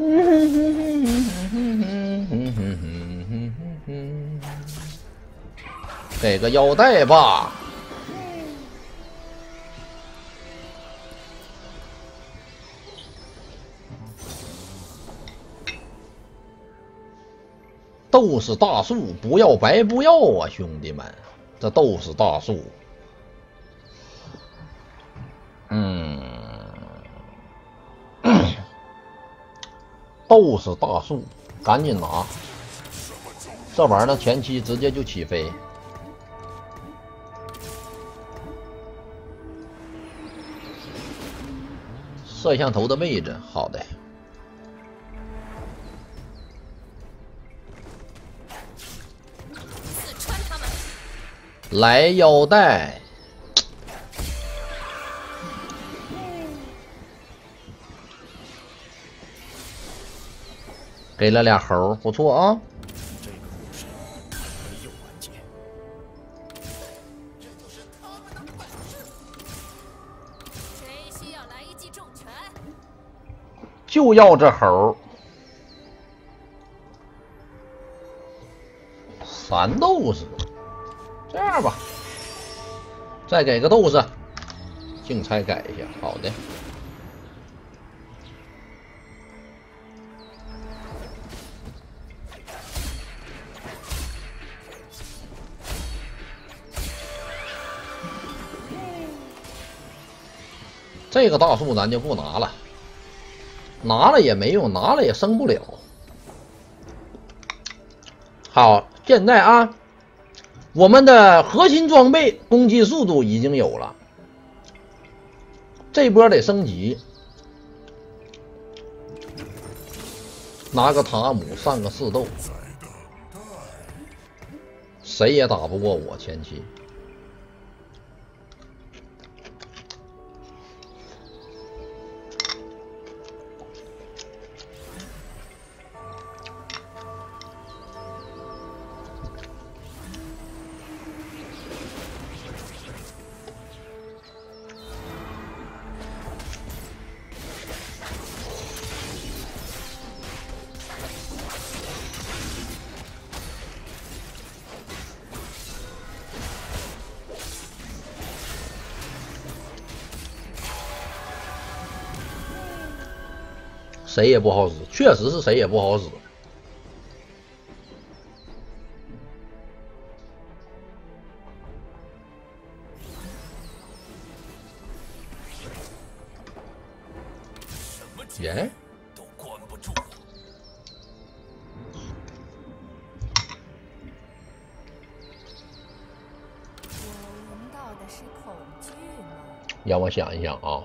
给个腰带吧。斗士大树不要白不要啊，兄弟们！这斗士大树，斗士大树，赶紧拿！这玩意儿前期直接就起飞。摄像头的位置，好的。来腰带，给了俩猴不错啊。这个故事还没有完结这就是他们的本质谁需要来一记重拳就要这猴儿三豆子。这样吧再给个豆子竞猜改一下好的。这个大树咱就不拿了，拿了也没用，拿了也升不了。好，现在啊。我们的核心装备攻击速度已经有了，这波得升级，拿个塔姆上个四斗，谁也打不过我前期。谁也不好使，确实是谁也不好使。耶！都关不住。我闻到的是恐惧吗？让我想一想啊。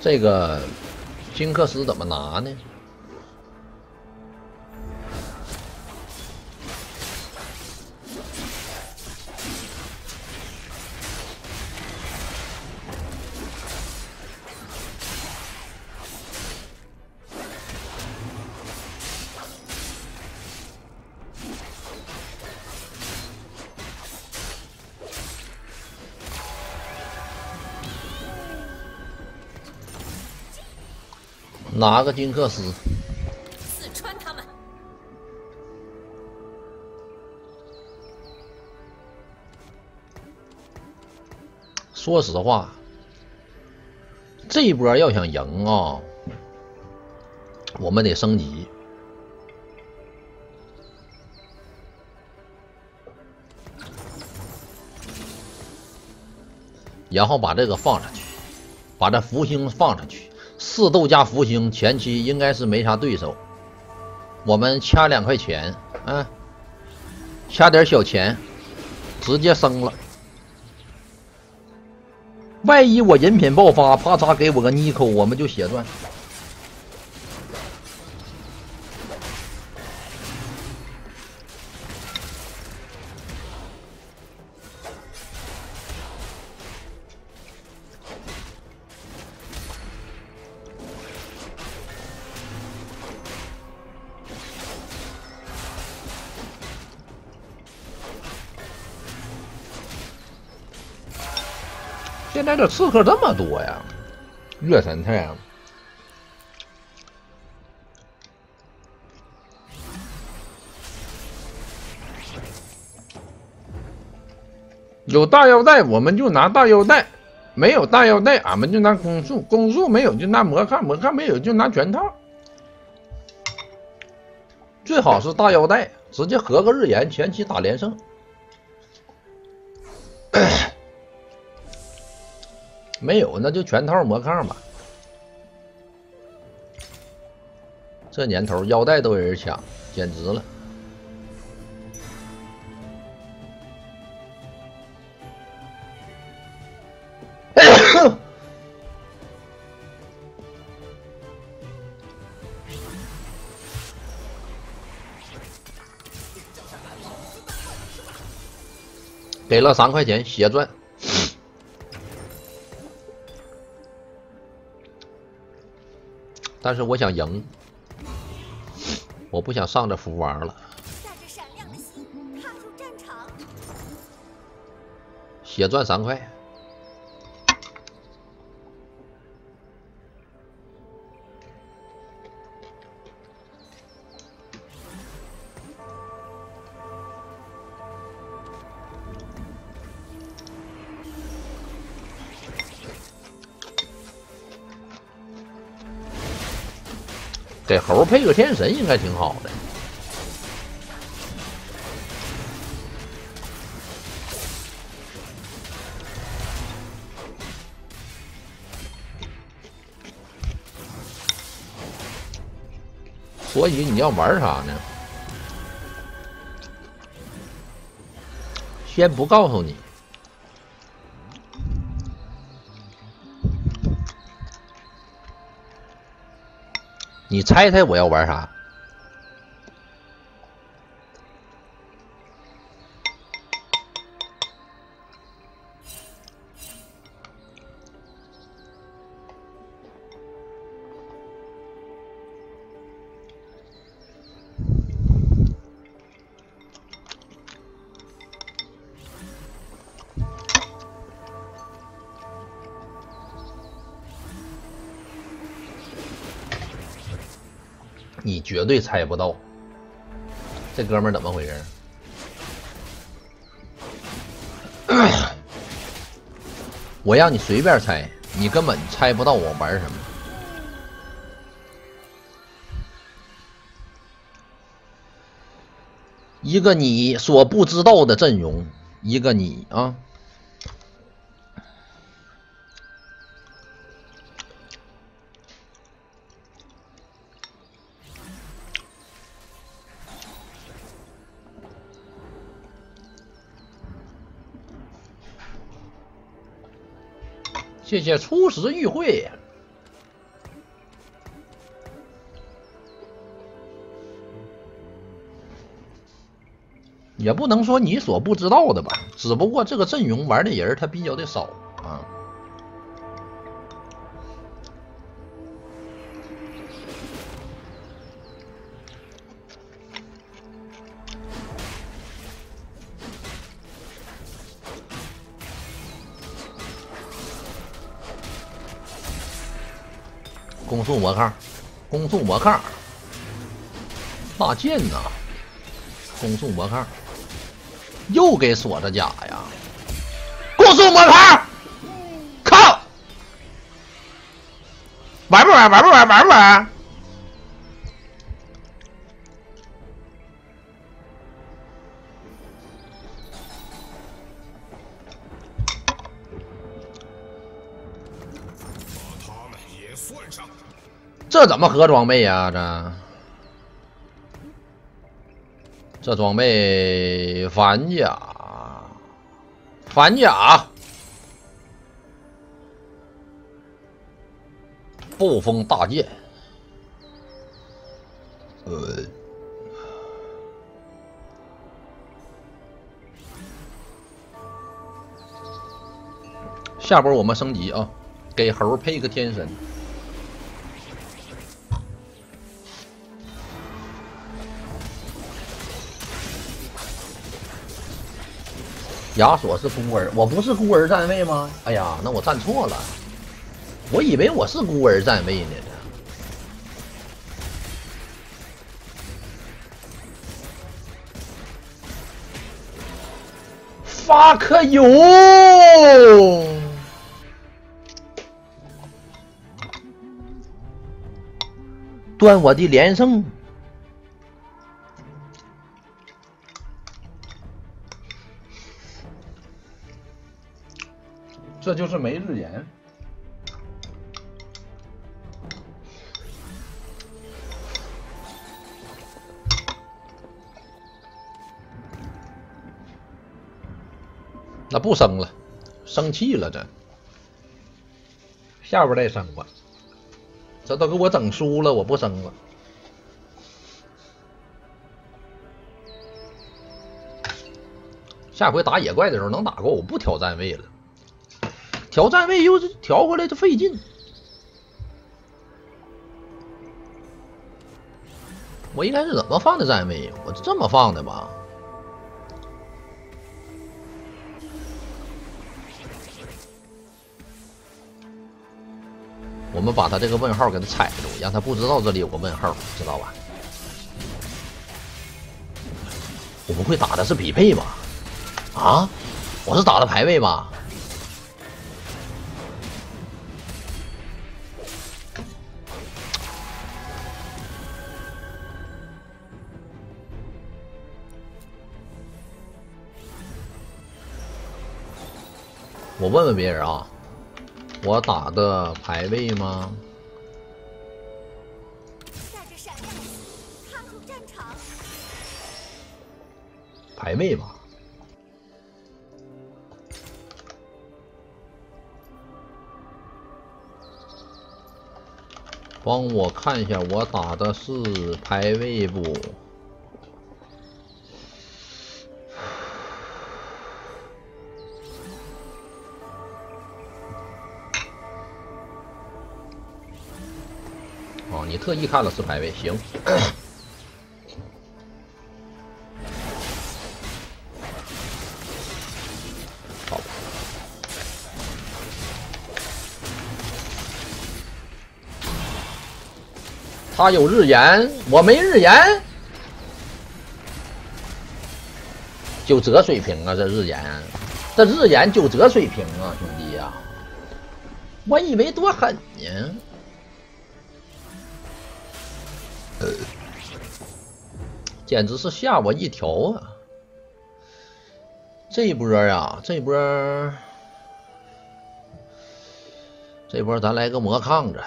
这个金克斯怎么拿呢？拿个金克斯，刺穿他们。说实话，这一波要想赢啊，我们得升级，然后把这个放上去，把这福星放上去。四斗加福星，前期应该是没啥对手。我们掐两块钱，啊，掐点小钱，直接升了。万一我人品爆发，啪嚓给我个妮蔻，我们就血赚。现在这刺客这么多呀，月神太阳。有大腰带，我们就拿大腰带；没有大腰带，俺们就拿攻速。攻速没有就拿魔抗，魔抗没有就拿全套。最好是大腰带，直接合个日炎，前期打连胜。没有，那就全套魔抗吧。这年头腰带都有人抢，简直了。给了三块钱血钻，但是我想赢，我不想上这福玩了。血赚三块。给猴配个天神应该挺好的，所以你要玩啥呢？先不告诉你。你猜猜我要玩啥？你绝对猜不到，这哥们怎么回事？我让你随便猜，你根本猜不到我玩什么。一个你所不知道的阵容，一个你啊。谢谢初识玉慧，也不能说你所不知道的吧，只不过这个阵容玩的人他比较的少啊。攻速魔抗，攻速魔抗，大剑呐！攻速魔抗，又给锁着甲呀！攻速魔抗，靠！玩不玩？玩不玩？玩不玩？这怎么合装备呀？这这装备反甲，反甲，暴风大剑，呃，下波我们升级啊，给猴配个天神。亚索是孤儿，我不是孤儿站位吗？哎呀，那我站错了，我以为我是孤儿站位呢。发克油，断我的连胜。这就是没日炎，那不生了，生气了这，下边再生吧，这都给我整输了，我不生了，下回打野怪的时候能打过我不挑站位了。调站位又是调回来就费劲，我应该是怎么放的站位？我是这么放的吧？我们把他这个问号给他踩住，让他不知道这里有个问号，知道吧？我不会打的是匹配吧？啊？我是打的排位吧？我问问别人啊，我打的排位吗？排位吧，帮我看一下，我打的是排位不？特意看了是排位，行。他有日炎，我没日炎，九折水平啊！这日炎，这日炎九折水平啊，兄弟呀！我以为多狠呢。简直是吓我一跳啊！这一波呀，这波，这波咱来个魔抗着。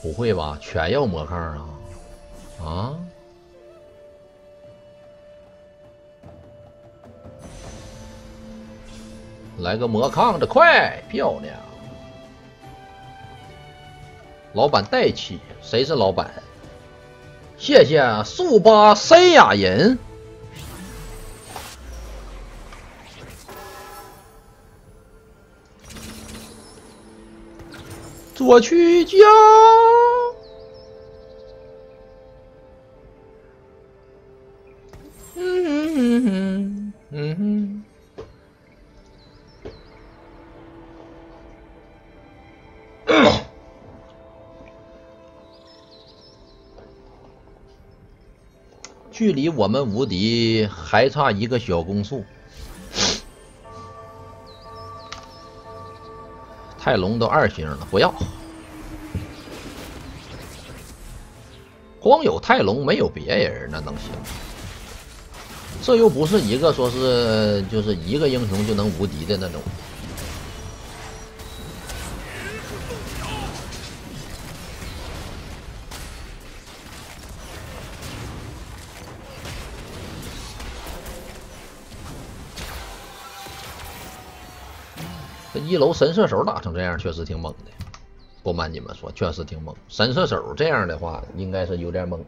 不会吧？全要魔抗啊？啊？来个魔抗的快漂亮！老板带气，谁是老板？谢谢速八塞亚人。左曲江。嗯哼嗯嗯嗯嗯。距离我们无敌还差一个小攻速，泰隆都二星了，不要。光有泰隆没有别人那能行？这又不是一个说是就是一个英雄就能无敌的那种。一楼神射手打成这样，确实挺猛的。不瞒你们说，确实挺猛。神射手这样的话，应该是有点猛。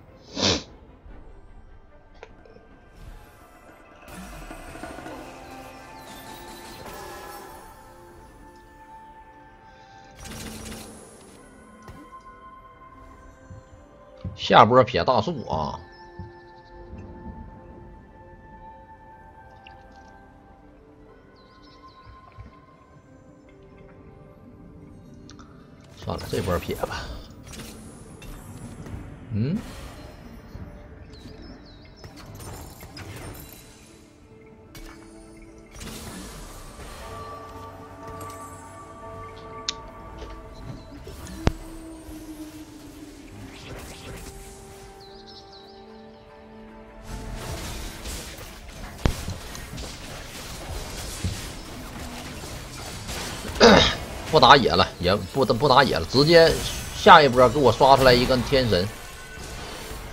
下波撇大树啊！算了，这波撇吧。嗯。不打野了，也不不打野了，直接下一波给我刷出来一个天神，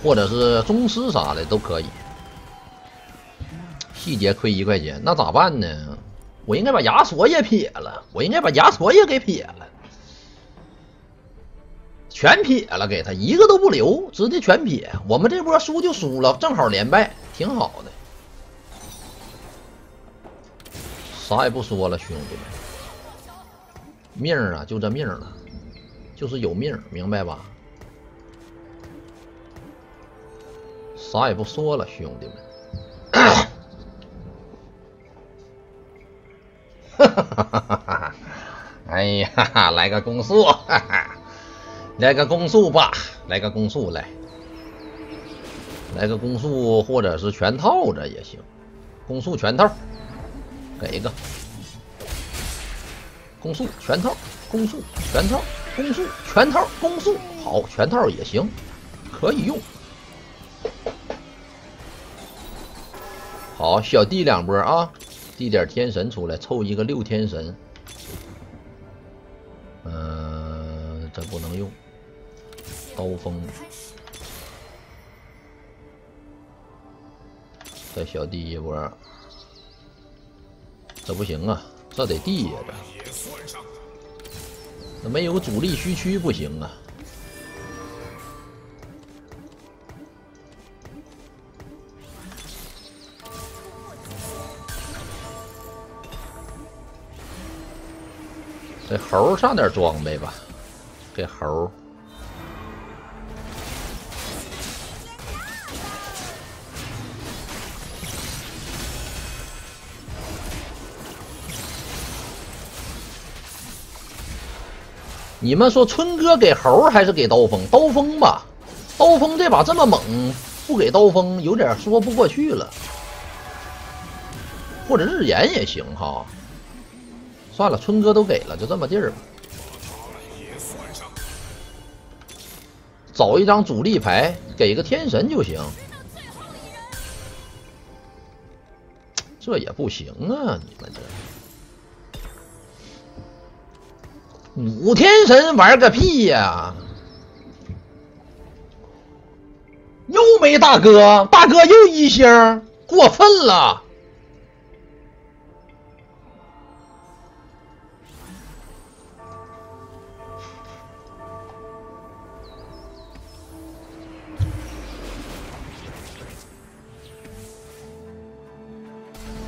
或者是宗师啥的都可以。细节亏一块钱，那咋办呢？我应该把亚索也撇了，我应该把亚索也给撇了，全撇了，给他一个都不留，直接全撇。我们这波输就输了，正好连败，挺好的。啥也不说了，兄弟们。命啊，就这命了，就是有命，明白吧？啥也不说了，兄弟们。哈哈哈哈哈哈！哎呀，来个攻速，哈哈，来个攻速吧，来个攻速来，来个攻速或者是全套的也行，攻速全套，给一个。攻速全套，攻速全套，攻速全套，攻速好，全套也行，可以用。好，小弟两波啊，递点天神出来，凑一个六天神。嗯，这不能用，刀锋。再小弟一波，这不行啊，这得地呀这。那没有主力虚区不行啊！给猴上点装备吧，给猴。你们说春哥给猴还是给刀锋？刀锋吧，刀锋这把这么猛，不给刀锋有点说不过去了。或者日炎也行哈。算了，春哥都给了，就这么地儿吧。找一张主力牌，给个天神就行。这也不行啊，你们这。五天神玩个屁呀！又没大哥，大哥又一星，过分了！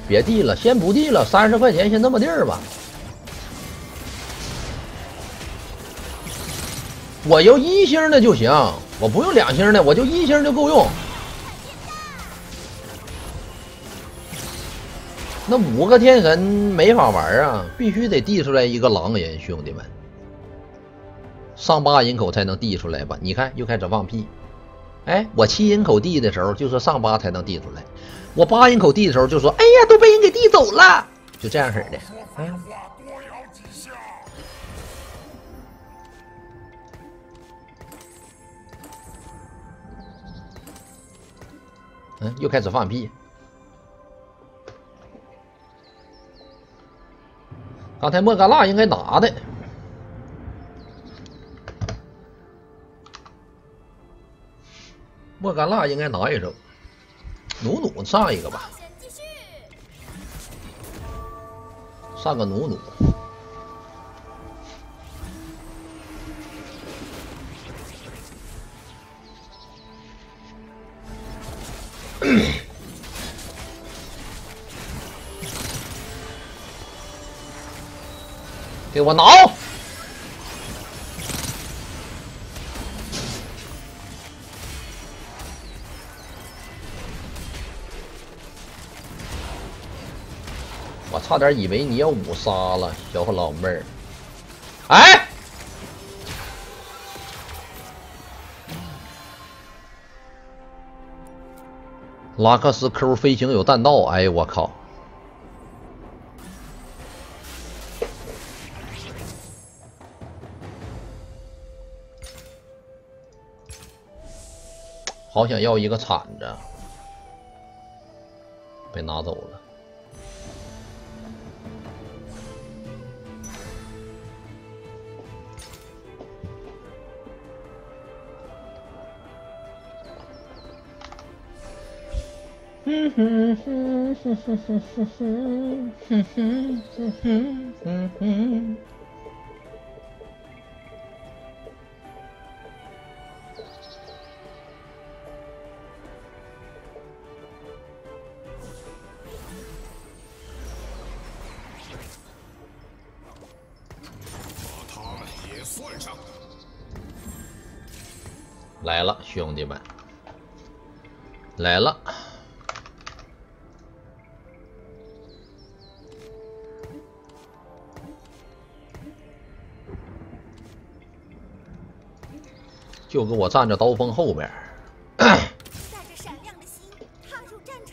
别递了，先不递了，三十块钱先这么地儿吧。我要一星的就行，我不用两星的，我就一星就够用。那五个天神没法玩啊，必须得递出来一个狼人，兄弟们，上八人口才能递出来吧？你看又开始放屁。哎，我七人口递的时候就说上八才能递出来，我八人口递的时候就说，哎呀，都被人给递走了，就这样式的。嗯。嗯，又开始放屁。刚才莫甘娜应该拿的，莫甘娜应该拿一手，努努上一个吧，上个努努。给我挠！我差点以为你要五杀了，小老妹儿。哎！拉克斯 Q 飞行有弹道，哎呦我靠！好想要一个铲子，被拿走了。哼哼哼哼哼哼哼哼哼哼哼哼哼。来了。就给我站在刀锋后边。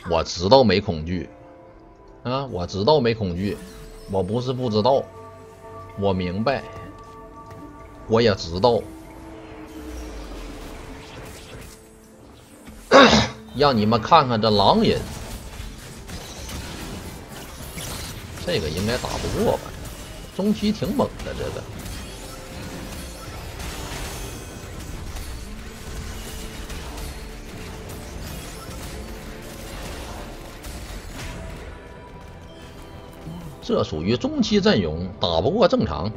我知道没恐惧，啊，我知道没恐惧，我不是不知道，我明白，我也知道。让你们看看这狼人，这个应该打不过吧？中期挺猛的，这个。这属于中期阵容，打不过正常。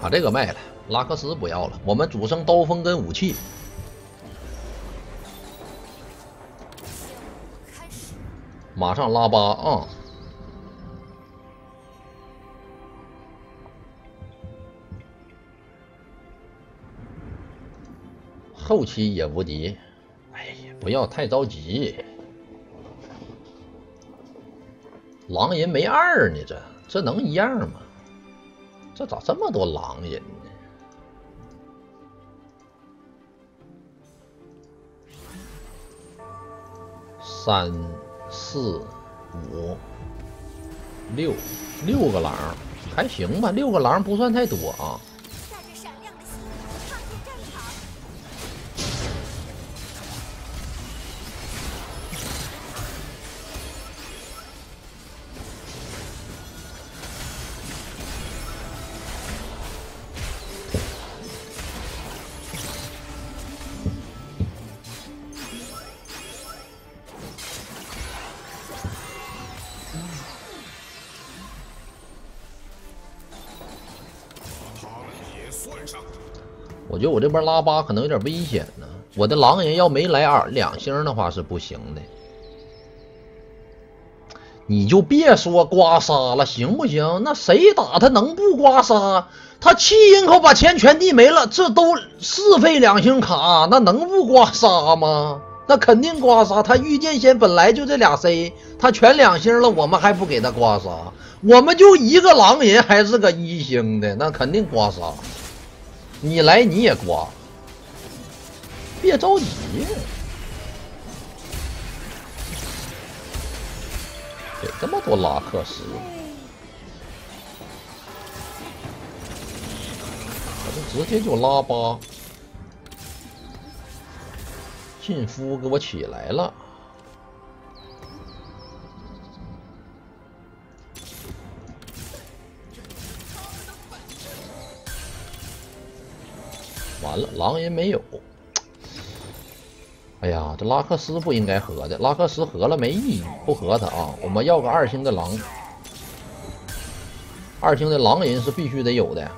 把这个卖了，拉克斯不要了，我们主升刀锋跟武器。马上拉八啊！后期也无敌。哎呀不要太着急，狼人没二呢，这这能一样吗？这咋这么多狼人三、四、五、六，六个狼还行吧，六个狼不算太多啊。我觉得我这边拉八可能有点危险呢。我的狼人要没来二两星的话是不行的。你就别说刮痧了，行不行？那谁打他能不刮痧？他七人口把钱全递没了，这都是费两星卡，那能不刮痧吗？那肯定刮痧。他御剑仙本来就这俩 C，他全两星了，我们还不给他刮痧？我们就一个狼人还是个一星的，那肯定刮痧。你来你也刮，别着急。给这么多拉克斯，我这直接就拉八。进夫给我起来了。完了，狼人没有。哎呀，这拉克斯不应该合的，拉克斯合了没意义，不合他啊！我们要个二星的狼，二星的狼人是必须得有的。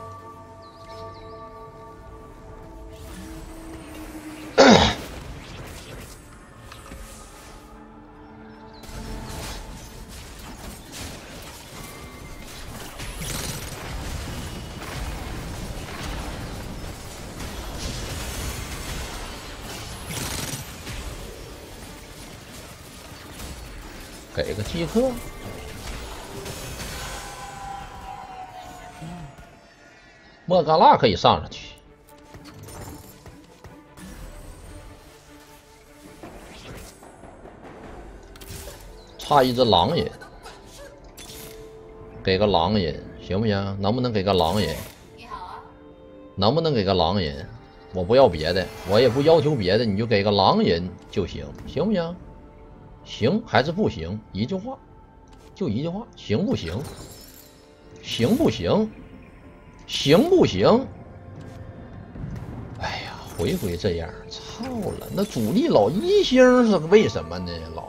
给个即刻。莫甘娜可以上上去，差一只狼人，给个狼人行不行？能不能给个狼人？能不能给个狼人？我不要别的，我也不要求别的，你就给个狼人就行，行不行？行还是不行？一句话，就一句话，行不行？行不行？行不行？哎呀，回回这样，操了！那主力老一星是为什么呢？老，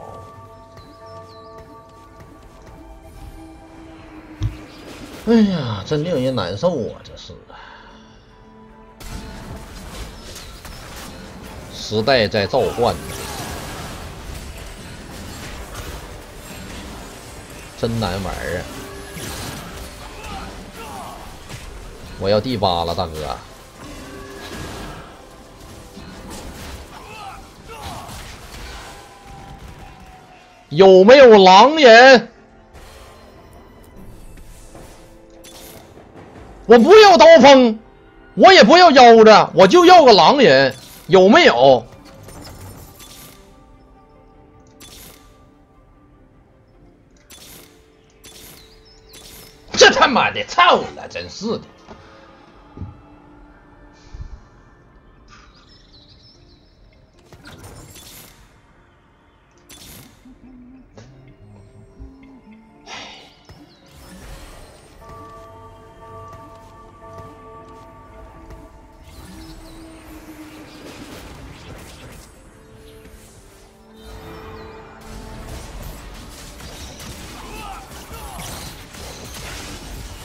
哎呀，真令人难受啊！这是，时代在召唤真难玩啊！我要第八了，大哥。有没有狼人？我不要刀锋，我也不要腰子，我就要个狼人。有没有？的，操了，真是的！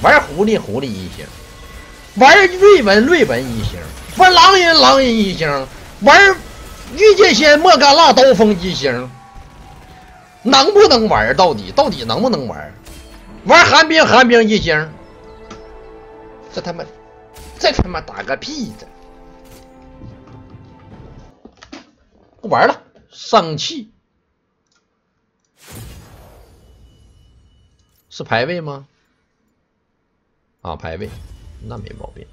玩狐狸狐狸一星，玩瑞文瑞文一星，玩狼人狼人一星，玩御剑仙莫甘娜刀锋一星，能不能玩？到底到底能不能玩？玩寒冰寒冰一星，这他妈这他妈打个屁的！不玩了，生气。是排位吗？啊，排位，那没毛病。